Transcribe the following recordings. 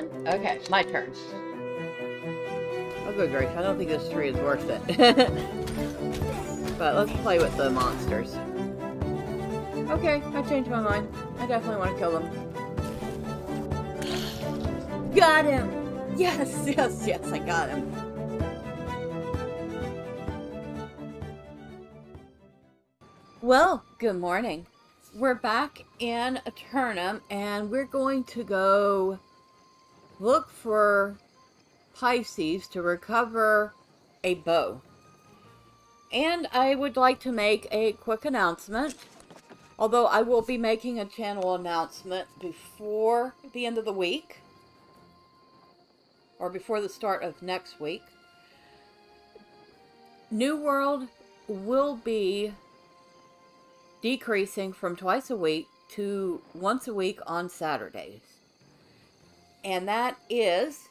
done? Okay, my turn. Oh, good grief. I don't think this tree is worth it. but let's play with the monsters. Okay, I changed my mind. I definitely want to kill them. Got him! Yes, yes, yes, I got him. Well, good morning. We're back in Aeternum, and we're going to go look for Pisces to recover a bow. And I would like to make a quick announcement. Although I will be making a channel announcement before the end of the week. Or before the start of next week. New World will be decreasing from twice a week to once a week on Saturdays. And that is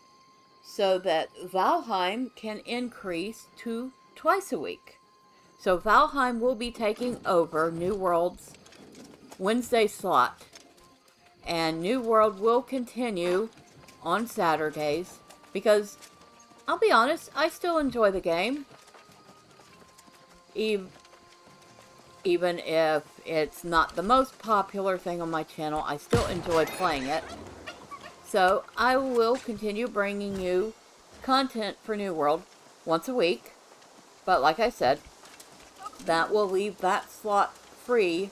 so that Valheim can increase to twice a week. So Valheim will be taking over New World's Wednesday slot. And New World will continue on Saturdays because I'll be honest, I still enjoy the game. Even if it's not the most popular thing on my channel, I still enjoy playing it. So I will continue bringing you content for New World once a week. But like I said, that will leave that slot free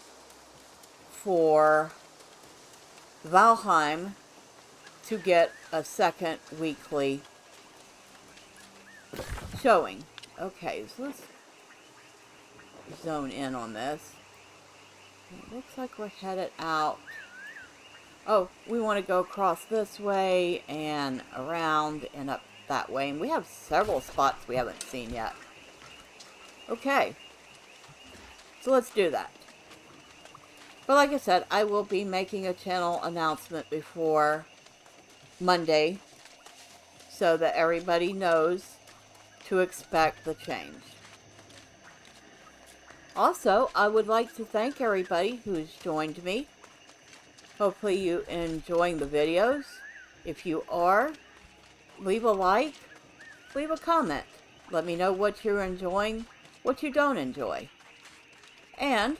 for Valheim to get a second weekly showing. Okay, so let's zone in on this. It looks like we're headed out. Oh, we want to go across this way and around and up that way. And we have several spots we haven't seen yet. Okay. So let's do that. But like I said, I will be making a channel announcement before Monday so that everybody knows to expect the change. Also, I would like to thank everybody who's joined me. Hopefully you enjoying the videos. If you are, leave a like, leave a comment. Let me know what you're enjoying, what you don't enjoy. And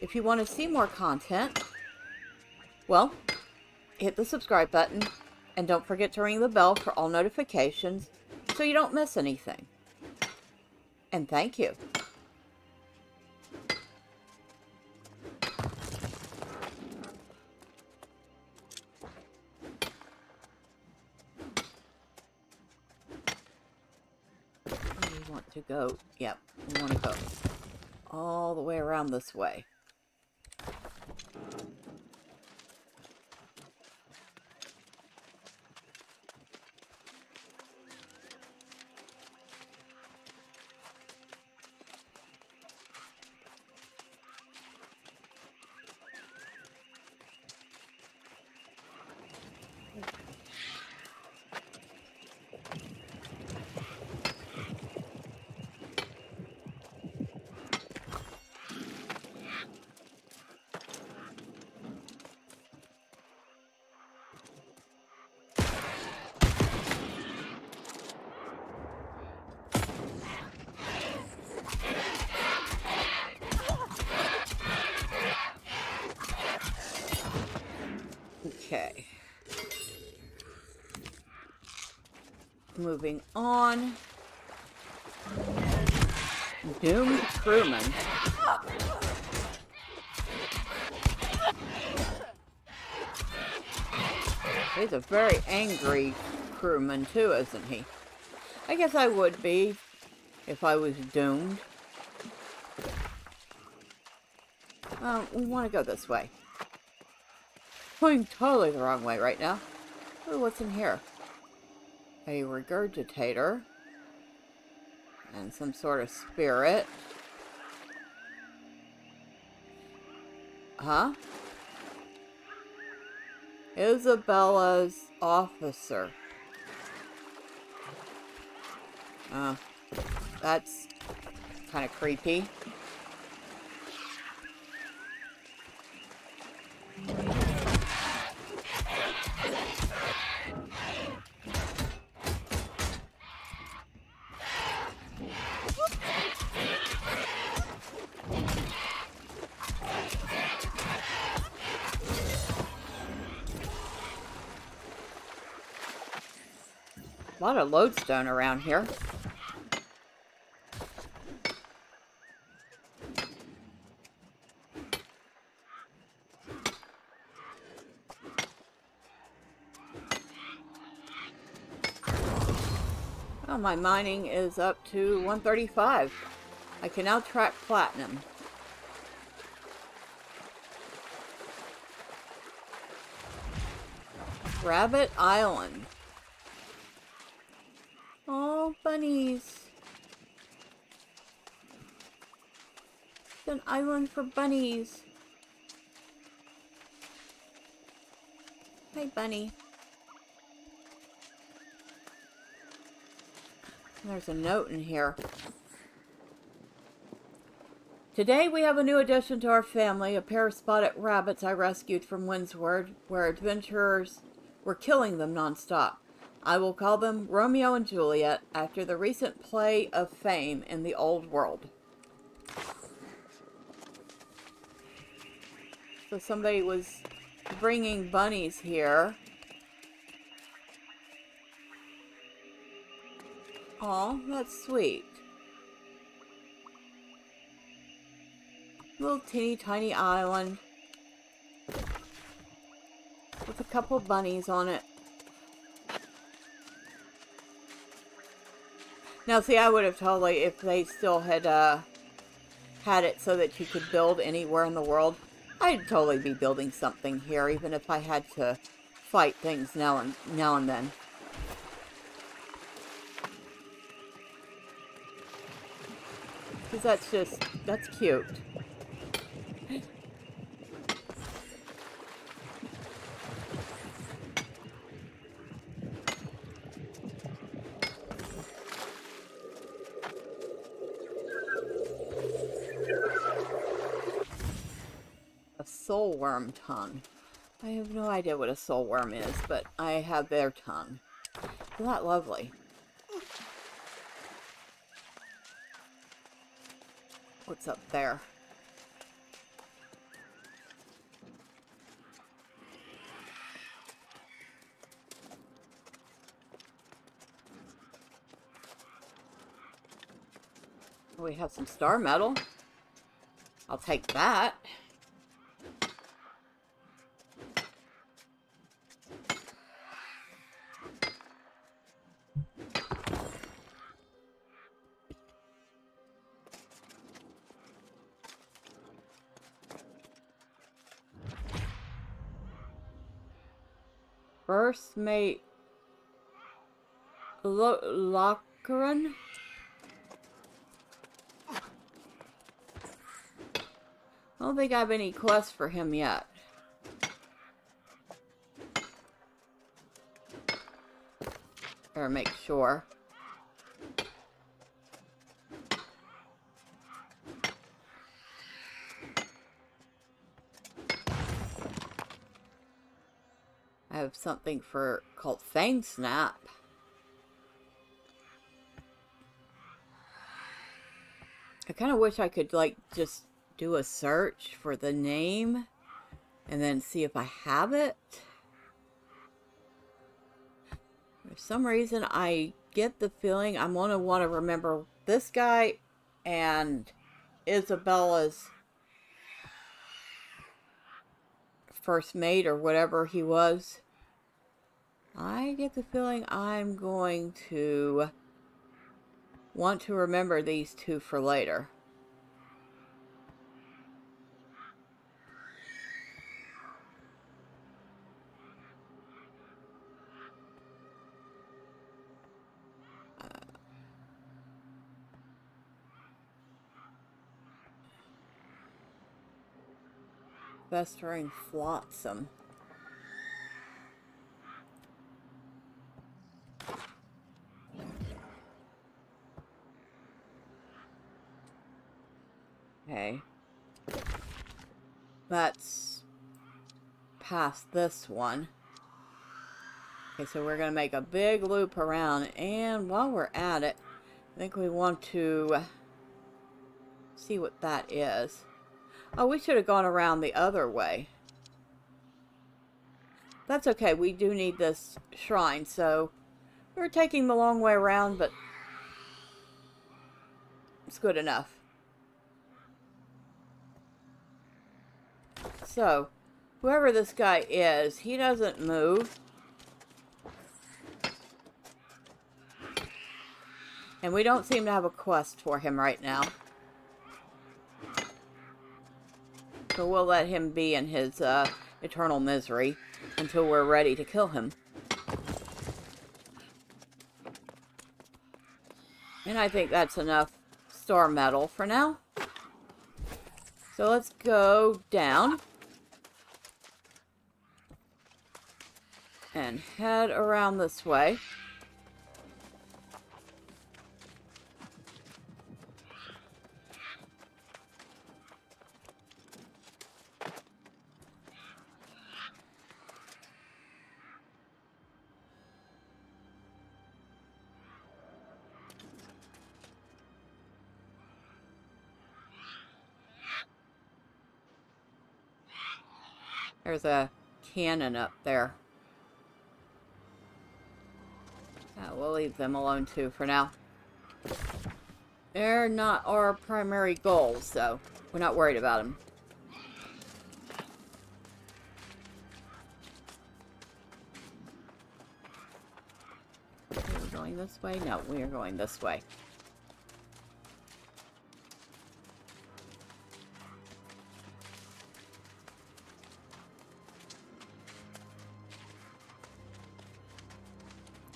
if you want to see more content, well, hit the subscribe button and don't forget to ring the bell for all notifications so you don't miss anything. And thank you. Go, yep, we want to go all the way around this way. Moving on. Doomed crewman. He's a very angry crewman too, isn't he? I guess I would be if I was doomed. Um, we want to go this way. Going totally the wrong way right now. Oh, what's in here? A regurgitator. And some sort of spirit. Huh? Isabella's officer. Uh, that's kind of creepy. Of lodestone around here. Oh, my mining is up to 135. I can now track platinum. Rabbit Island. Oh, bunnies. An island for bunnies. Hey, bunny. There's a note in here. Today we have a new addition to our family, a pair of spotted rabbits I rescued from Windsward, where adventurers were killing them nonstop. I will call them Romeo and Juliet after the recent play of fame in the old world. So somebody was bringing bunnies here. Aw, that's sweet. Little teeny tiny island with a couple bunnies on it. Now, see, I would have totally, if they still had uh, had it so that you could build anywhere in the world, I'd totally be building something here, even if I had to fight things now and now and then. Because that's just, that's cute. Soul worm tongue. I have no idea what a soul worm is, but I have their tongue. Isn't that lovely? What's up there? We have some star metal. I'll take that. Mate Lo Lockeran? I don't think I have any quests for him yet. Or make sure. Have something for called Fang Snap. I kind of wish I could like just do a search for the name and then see if I have it. For some reason I get the feeling I'm going to want to remember this guy and Isabella's first mate or whatever he was. I get the feeling I'm going to want to remember these two for later. Festering flotsam. Okay. Let's pass this one. Okay, so we're going to make a big loop around. And while we're at it, I think we want to see what that is. Oh, we should have gone around the other way. That's okay. We do need this shrine, so we're taking the long way around, but it's good enough. So, whoever this guy is, he doesn't move. And we don't seem to have a quest for him right now. So we'll let him be in his uh, eternal misery until we're ready to kill him. And I think that's enough star metal for now. So let's go down. And head around this way. There's a cannon up there. Yeah, we'll leave them alone too for now. They're not our primary goals, so we're not worried about them. We're going this way? No, we are going this way.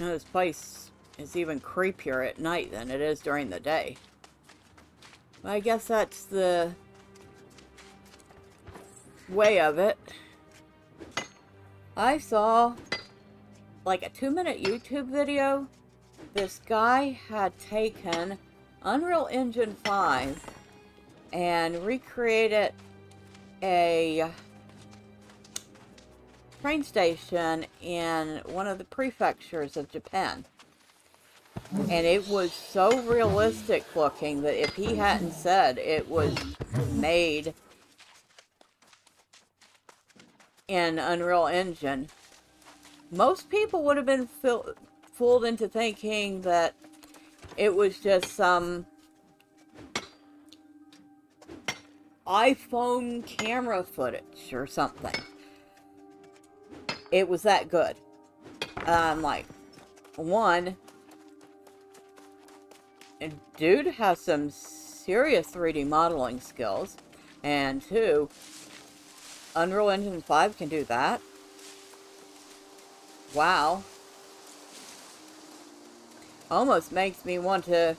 Now, this place is even creepier at night than it is during the day. I guess that's the way of it. I saw like a two minute YouTube video. This guy had taken Unreal Engine 5 and recreated a train station in one of the prefectures of Japan. And it was so realistic looking that if he hadn't said it was made in Unreal Engine, most people would have been fooled into thinking that it was just some iPhone camera footage or something it was that good. I'm like, one, dude has some serious 3D modeling skills, and two, Unreal Engine 5 can do that. Wow. Almost makes me want to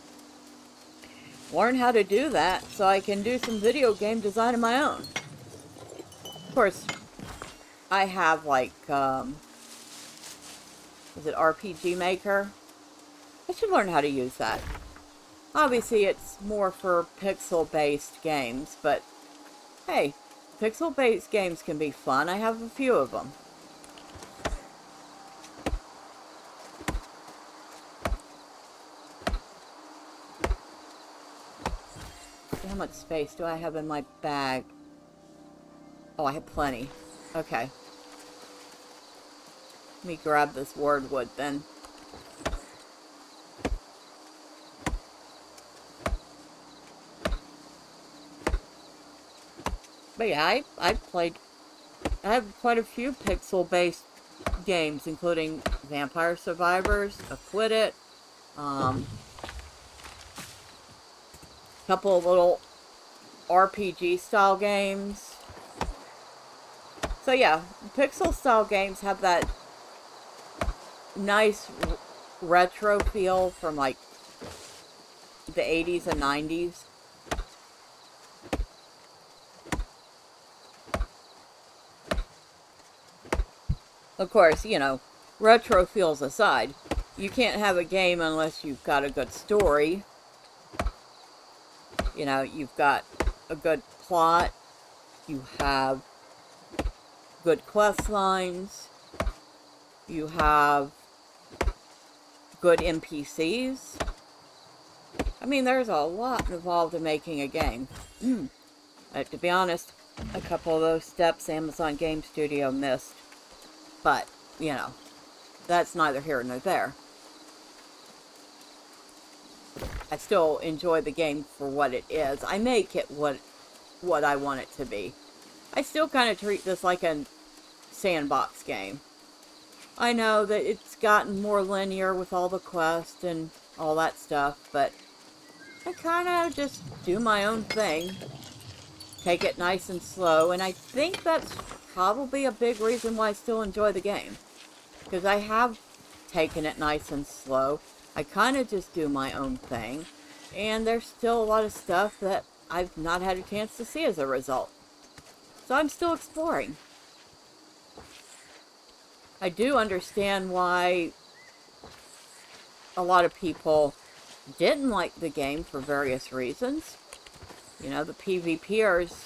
learn how to do that so I can do some video game design of my own. Of course, I have like, um, is it RPG Maker? I should learn how to use that. Obviously, it's more for pixel-based games, but hey, pixel-based games can be fun. I have a few of them. How much space do I have in my bag? Oh, I have plenty. Okay. Let me grab this wardwood then. But yeah, I, I've played, I have quite a few pixel-based games, including Vampire Survivors, Acquitted, um, couple of little RPG-style games, so yeah, pixel style games have that nice retro feel from like the 80s and 90s. Of course, you know, retro feels aside, you can't have a game unless you've got a good story. You know, you've got a good plot, you have good quest lines. You have good NPCs. I mean, there's a lot involved in making a game. but uh, to be honest, a couple of those steps Amazon Game Studio missed. But, you know, that's neither here nor there. I still enjoy the game for what it is. I make it what what I want it to be. I still kind of treat this like a sandbox game. I know that it's gotten more linear with all the quests and all that stuff, but I kind of just do my own thing. Take it nice and slow, and I think that's probably a big reason why I still enjoy the game. Because I have taken it nice and slow. I kind of just do my own thing. And there's still a lot of stuff that I've not had a chance to see as a result. So I'm still exploring. I do understand why a lot of people didn't like the game for various reasons. You know, the PvPers,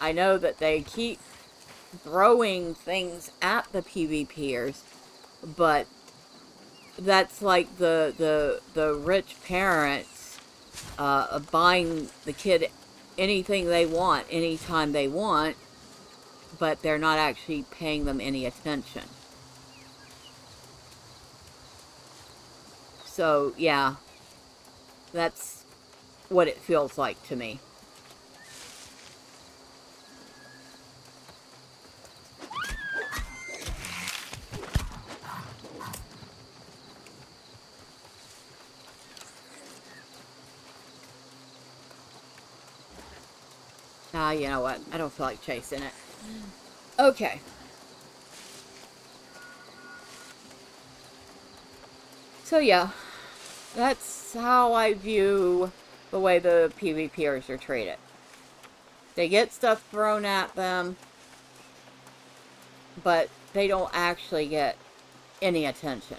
I know that they keep throwing things at the PvPers, but that's like the the the rich parents uh, buying the kid anything they want anytime they want, but they're not actually paying them any attention. So yeah, that's what it feels like to me. Ah, you know what? I don't feel like chasing it. Okay. So yeah, that's how I view the way the PvPers are treated. They get stuff thrown at them, but they don't actually get any attention.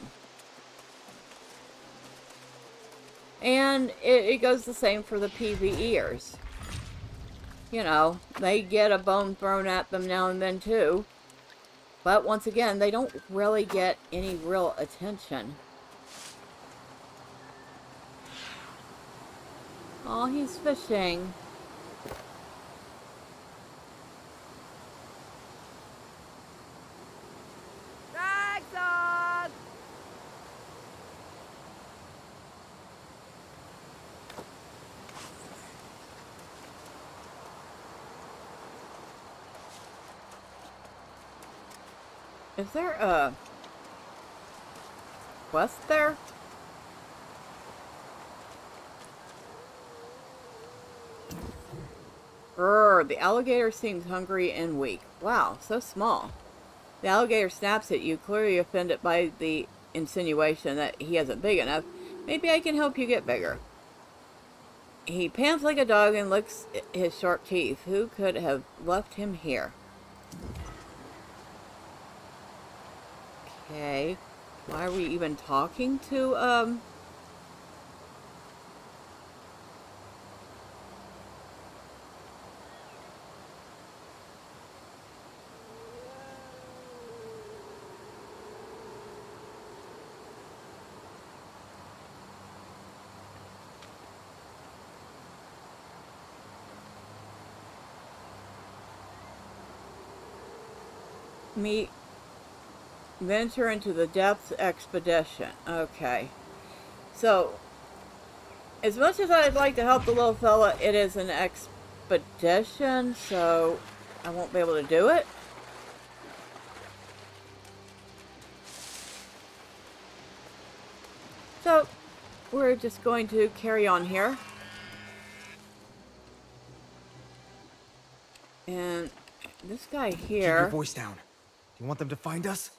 And it, it goes the same for the PvEers. You know, they get a bone thrown at them now and then too. But once again, they don't really get any real attention. Oh, he's fishing. Is there uh, a quest there? Brr, the alligator seems hungry and weak. Wow, so small. The alligator snaps at you, clearly offended by the insinuation that he isn't big enough. Maybe I can help you get bigger. He pants like a dog and licks his sharp teeth. Who could have left him here? Okay. Why are we even talking to, um... meet venture into the depths expedition. Okay. So, as much as I'd like to help the little fella, it is an expedition, so I won't be able to do it. So, we're just going to carry on here. And this guy here... Keep your voice down. Do You want them to find us?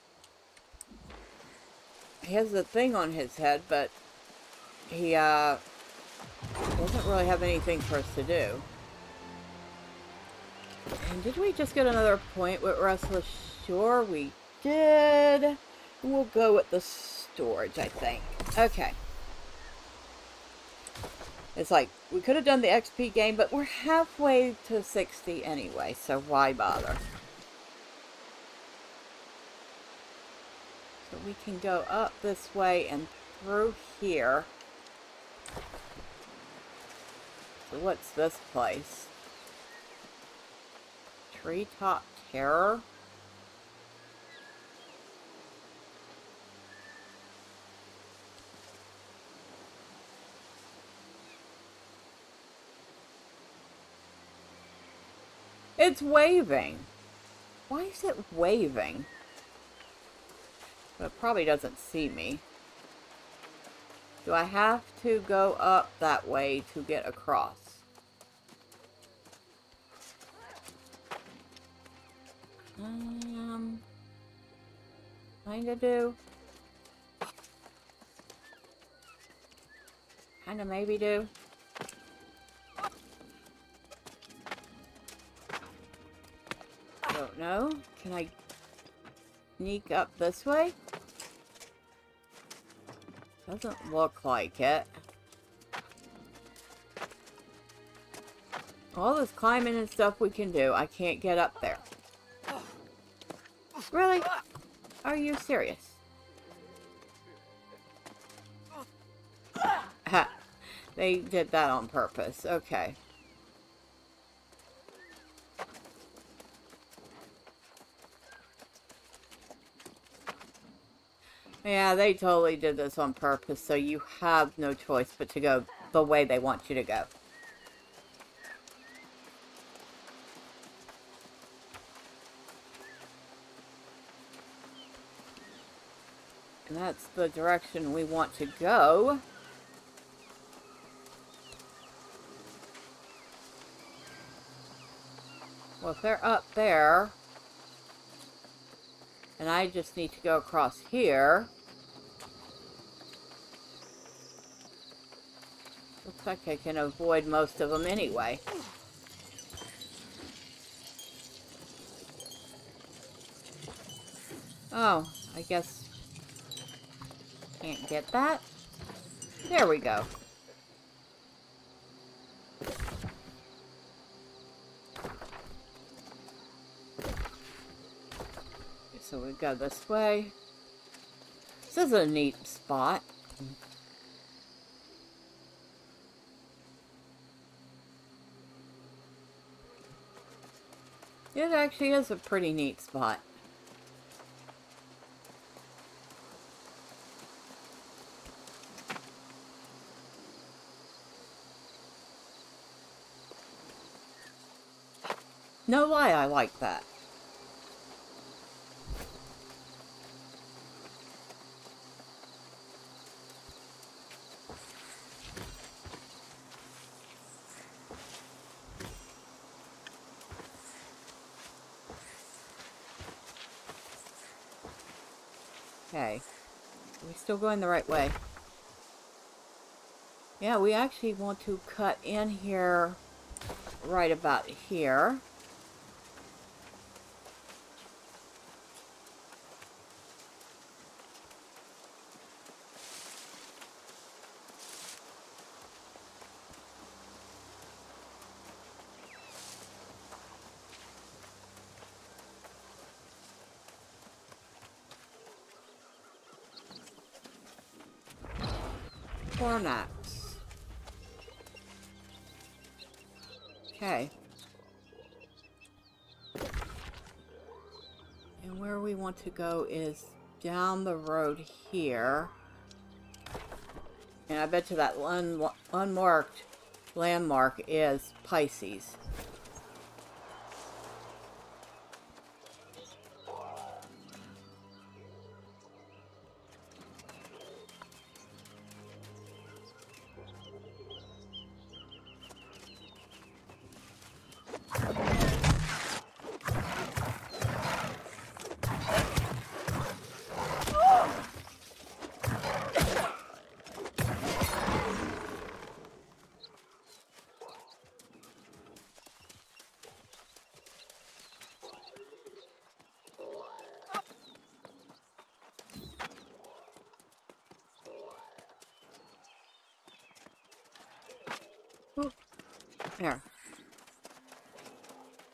He has a thing on his head, but he, uh, doesn't really have anything for us to do. And did we just get another point with Restless Shore? We did. We'll go with the storage, I think. Okay. It's like, we could have done the XP game, but we're halfway to 60 anyway, so why bother? But we can go up this way and through here. So what's this place? Treetop Terror? It's waving. Why is it waving? But it probably doesn't see me. Do I have to go up that way to get across? Um, kinda do. Kinda maybe do. Don't know. Can I sneak up this way? Doesn't look like it. All this climbing and stuff we can do, I can't get up there. Really? Are you serious? They did that on purpose. Okay. Yeah, they totally did this on purpose, so you have no choice but to go the way they want you to go. And that's the direction we want to go. Well, if they're up there, and I just need to go across here. Looks like I can avoid most of them anyway. Oh, I guess can't get that. There we go. Go this way. This is a neat spot. It actually is a pretty neat spot. No lie, I like that. Okay. Are we still going the right way? Yeah, we actually want to cut in here right about here. Okay. And where we want to go is down the road here. And I bet you that un unmarked landmark is Pisces.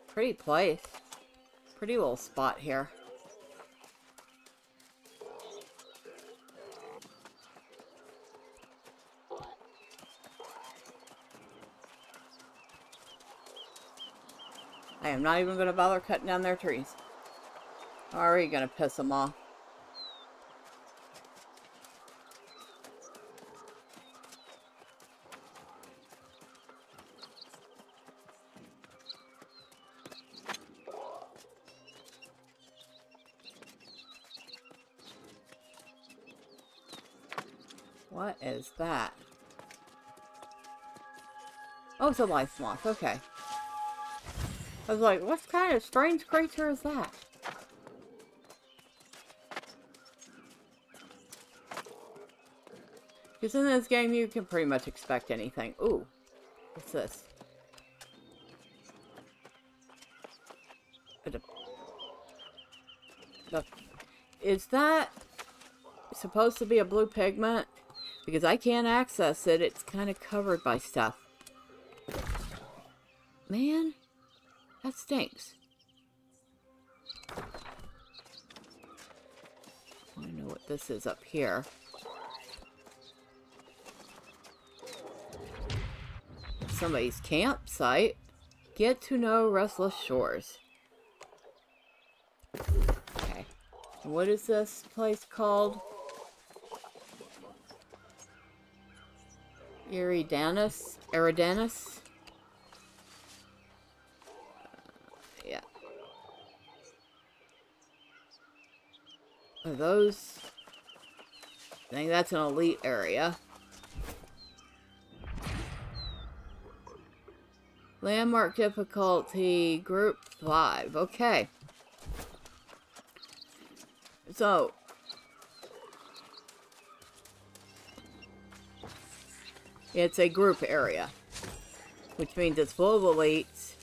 Pretty place. Pretty little spot here. I am not even going to bother cutting down their trees. Are you going to piss them off? A life moth. Okay. I was like, what kind of strange creature is that? Because in this game, you can pretty much expect anything. Ooh. What's this? Is that supposed to be a blue pigment? Because I can't access it. It's kind of covered by stuff. Man, that stinks. I know what this is up here. Somebody's campsite. Get to know Restless Shores. Okay. What is this place called? Eridanus? Eridanus? Those... I think that's an elite area. Landmark difficulty, group 5. Okay. So. It's a group area. Which means it's full of elites.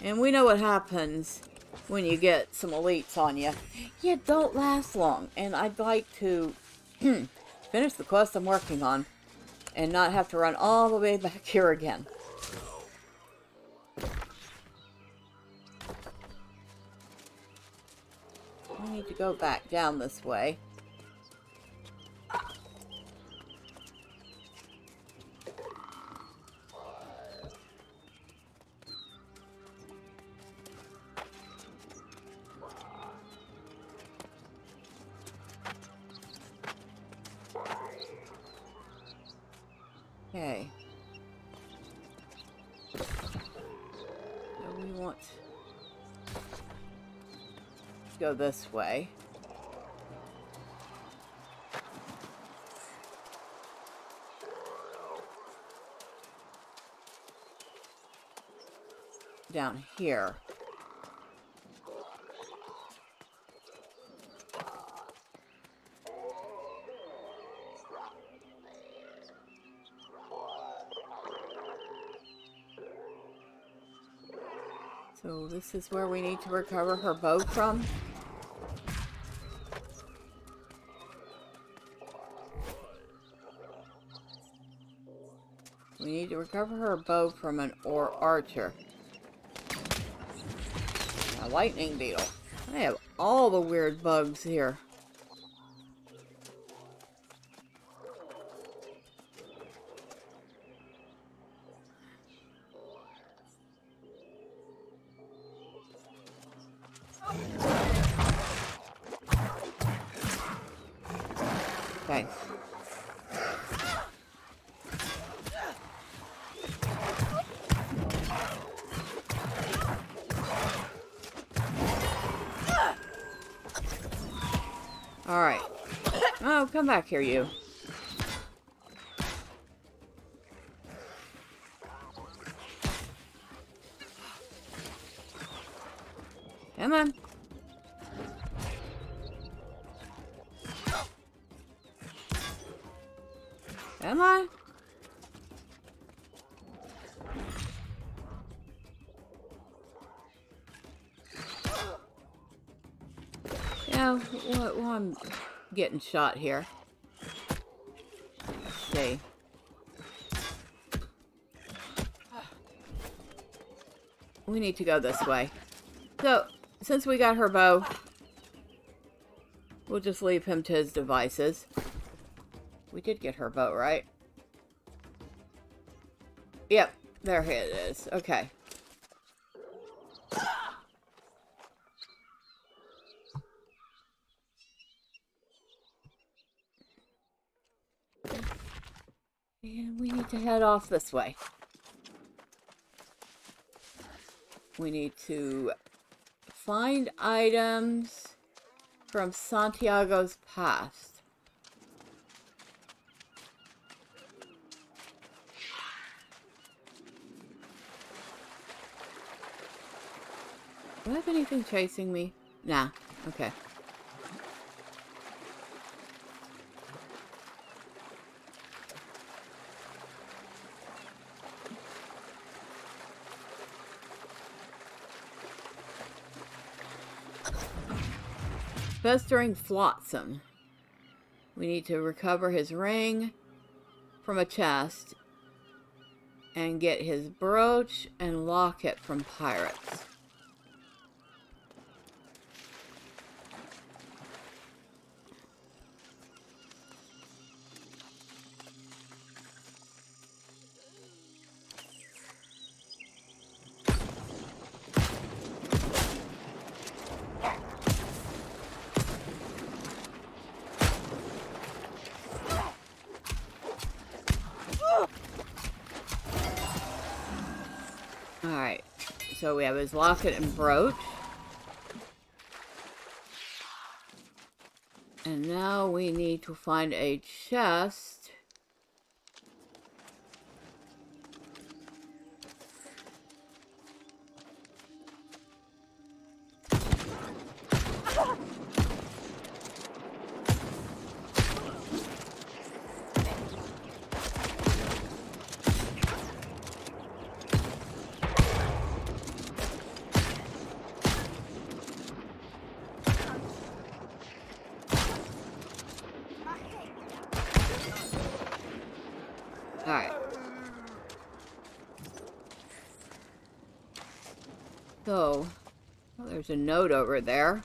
And we know what happens when you get some elites on you. You don't last long. And I'd like to finish the quest I'm working on. And not have to run all the way back here again. I need to go back down this way. This way. Down here. So this is where we need to recover her bow from? We need to recover her bow from an or archer. A lightning beetle. I have all the weird bugs here. Okay. Alright. Oh, come back here, you. Getting shot here. See. We need to go this way. So, since we got her bow, we'll just leave him to his devices. We did get her bow, right? Yep, there it is. Okay. to head off this way. We need to find items from Santiago's past. Do I have anything chasing me? Nah. Okay. Festering Flotsam. We need to recover his ring from a chest and get his brooch and locket from pirates. So we have his locket and brooch. And now we need to find a chest. A note over there.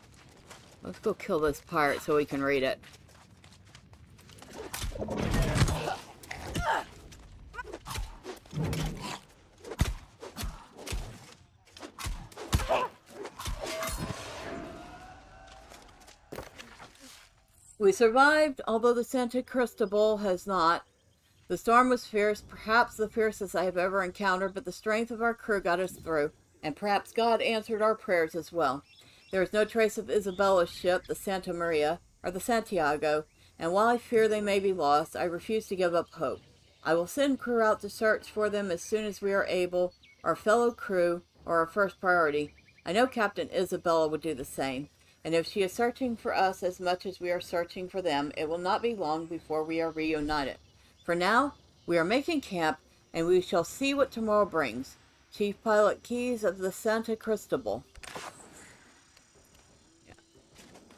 Let's go kill this pirate so we can read it. We survived, although the Santa Cristobal has not. The storm was fierce, perhaps the fiercest I have ever encountered, but the strength of our crew got us through, and perhaps God answered our prayers as well. There is no trace of Isabella's ship, the Santa Maria, or the Santiago, and while I fear they may be lost, I refuse to give up hope. I will send crew out to search for them as soon as we are able, our fellow crew, or our first priority. I know Captain Isabella would do the same, and if she is searching for us as much as we are searching for them, it will not be long before we are reunited. For now, we are making camp, and we shall see what tomorrow brings. Chief Pilot Keys of the Santa Cristobal. Yeah.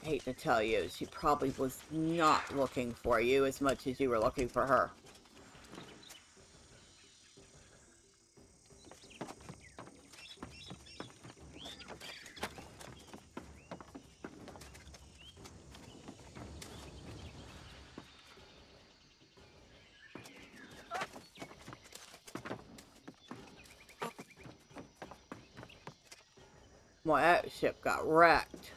I hate to tell you, she probably was not looking for you as much as you were looking for her. That ship got wrecked.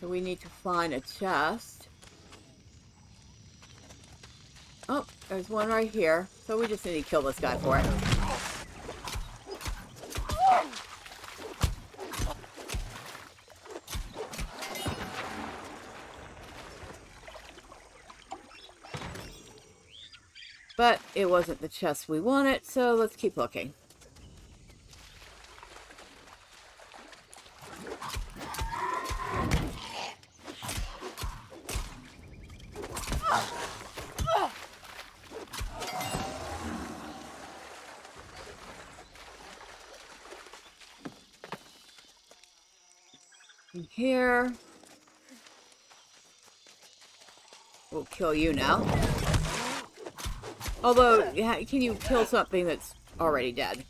So we need to find a chest. Oh, there's one right here. So we just need to kill this guy for it. But it wasn't the chest we wanted, so let's keep looking. In here. We'll kill you now. Although, can you kill something that's already dead?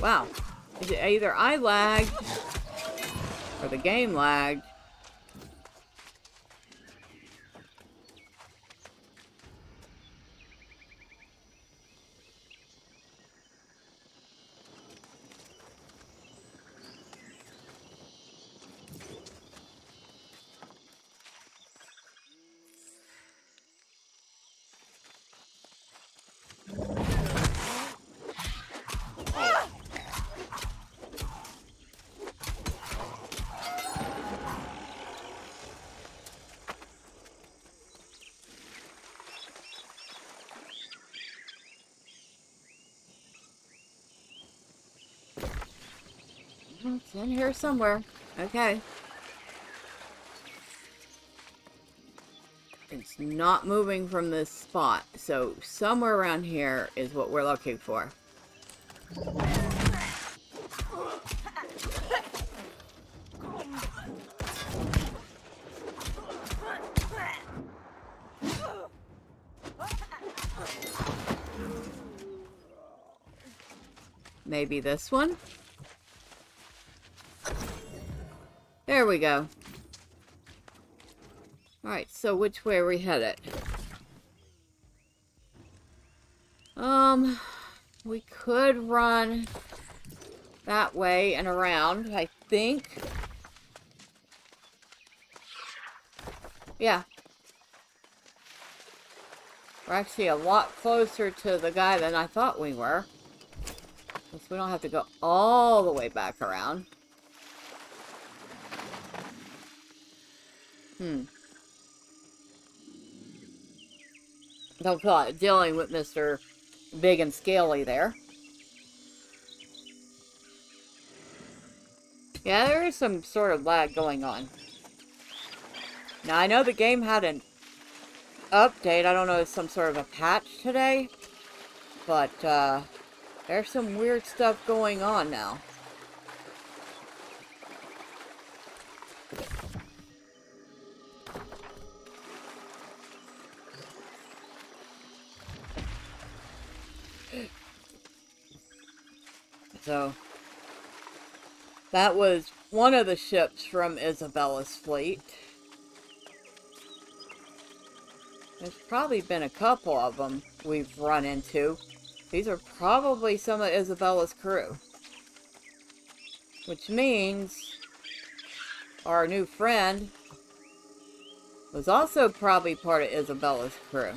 Wow. Is it either I lagged or the game lagged? It's in here somewhere. Okay. It's not moving from this spot, so somewhere around here is what we're looking for. Maybe this one? There we go. Alright, so which way are we headed? Um, we could run that way and around, I think. Yeah. We're actually a lot closer to the guy than I thought we were. Guess we don't have to go all the way back around. Hmm. Don't feel like dealing with Mr. Big and Scaly there. Yeah, there is some sort of lag going on. Now, I know the game had an update. I don't know if it's some sort of a patch today. But, uh, there's some weird stuff going on now. That was one of the ships from Isabella's fleet. There's probably been a couple of them we've run into. These are probably some of Isabella's crew. Which means our new friend was also probably part of Isabella's crew.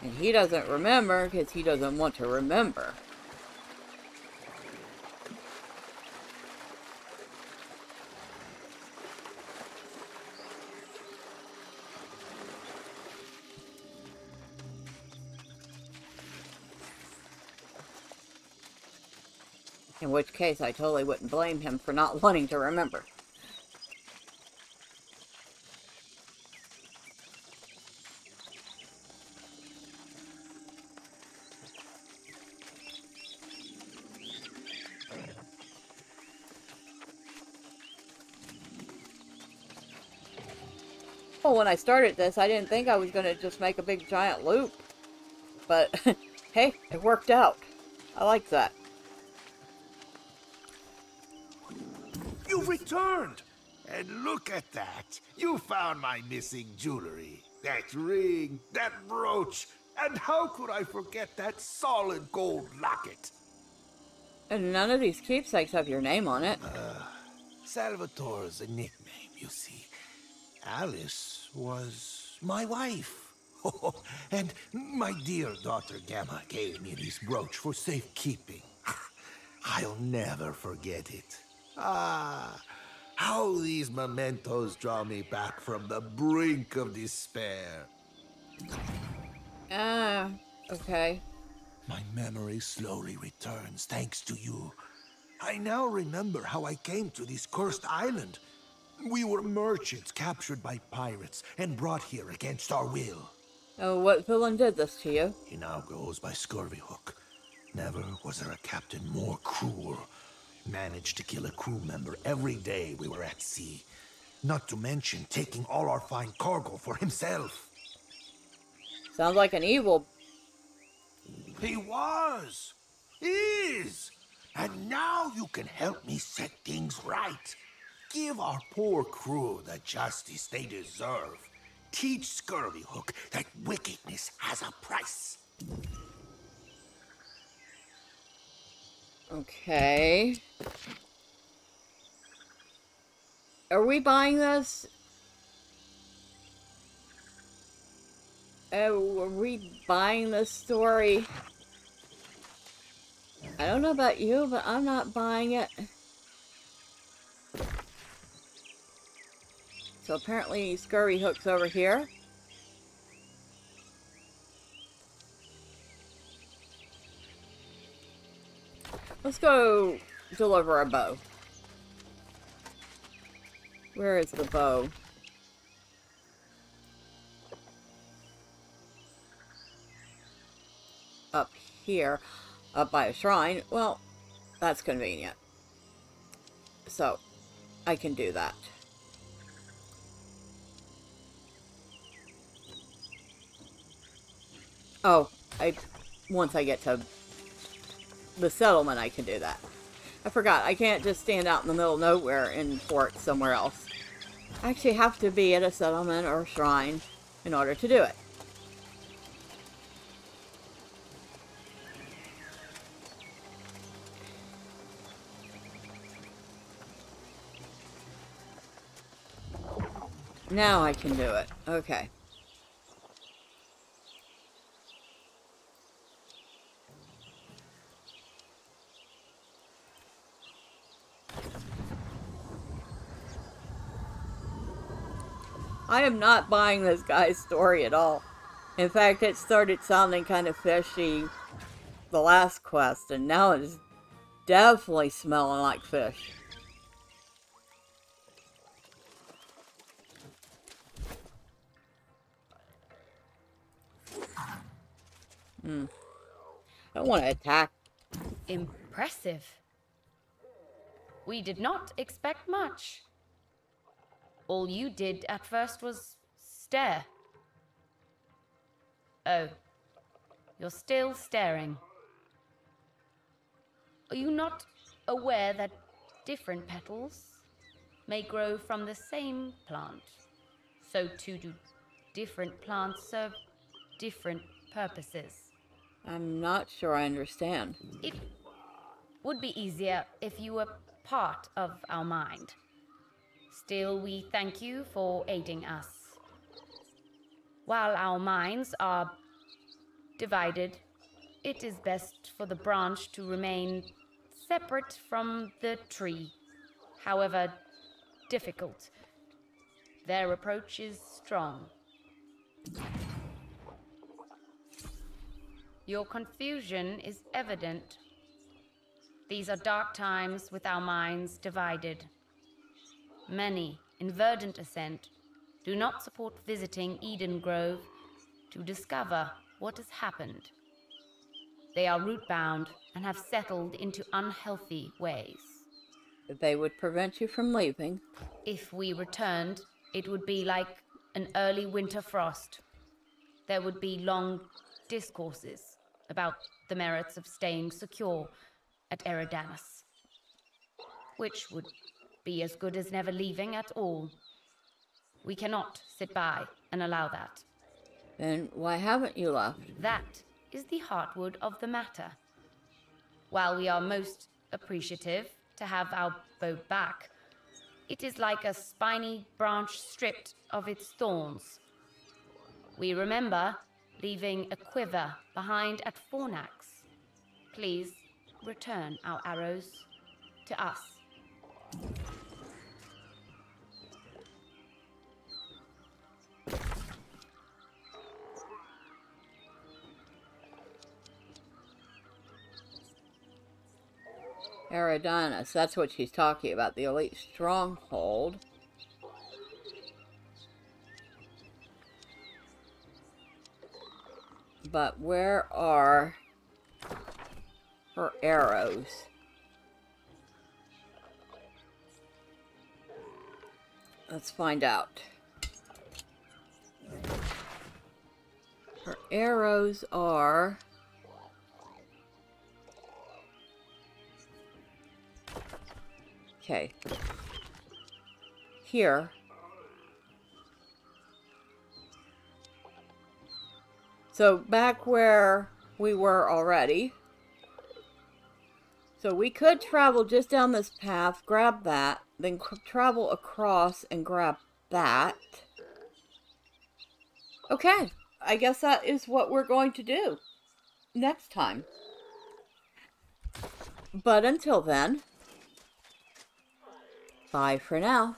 And he doesn't remember because he doesn't want to remember. In which case, I totally wouldn't blame him for not wanting to remember. Well, when I started this, I didn't think I was going to just make a big giant loop. But, hey, it worked out. I like that. Returned! And look at that! You found my missing jewelry. That ring, that brooch, and how could I forget that solid gold locket? And none of these keepsakes have your name on it. Salvatore's a nickname, you see. Alice was my wife. and my dear daughter Gamma gave me this brooch for safekeeping. I'll never forget it. Ah, how these mementos draw me back from the brink of despair. Ah, okay. My memory slowly returns thanks to you. I now remember how I came to this cursed island. We were merchants captured by pirates and brought here against our will. Oh, what villain did this to you? He now goes by Scurvy Hook. Never was there a captain more cruel. Managed to kill a crew member every day we were at sea. Not to mention taking all our fine cargo for himself. Sounds like an evil. He was. He is. And now you can help me set things right. Give our poor crew the justice they deserve. Teach Scurvyhook that wickedness has a price. Okay. Are we buying this? Oh, are we buying this story? I don't know about you, but I'm not buying it. So apparently Scurvyhook's over here. Let's go deliver a bow. Where is the bow? Up here, up by a shrine. Well, that's convenient. So, I can do that. Oh, I once I get to the settlement, I can do that. I forgot, I can't just stand out in the middle of nowhere in fort somewhere else. I actually have to be at a settlement or a shrine in order to do it. Now I can do it. Okay. I am not buying this guy's story at all. In fact, it started sounding kind of fishy the last quest, and now it is definitely smelling like fish. Hmm. I don't want to attack. Impressive. We did not expect much. All you did at first was stare. Oh. You're still staring. Are you not aware that different petals may grow from the same plant? So too do different plants serve different purposes. I'm not sure I understand. It would be easier if you were part of our mind. Still, we thank you for aiding us. While our minds are divided, it is best for the branch to remain separate from the tree, however difficult. Their approach is strong. Your confusion is evident. These are dark times with our minds divided. Many, in verdant assent, do not support visiting Eden Grove to discover what has happened. They are root bound and have settled into unhealthy ways. They would prevent you from leaving. If we returned, it would be like an early winter frost. There would be long discourses about the merits of staying secure at Eridanus, which would be as good as never leaving at all. We cannot sit by and allow that. Then why haven't you left? That is the heartwood of the matter. While we are most appreciative to have our boat back, it is like a spiny branch stripped of its thorns. We remember leaving a quiver behind at Fornax. Please return our arrows to us. Eridanus, that's what she's talking about, the elite stronghold. But where are her arrows? Let's find out. Her arrows are... Okay. Here. So back where we were already. So we could travel just down this path, grab that, then travel across and grab that. Okay, I guess that is what we're going to do next time. But until then, bye for now.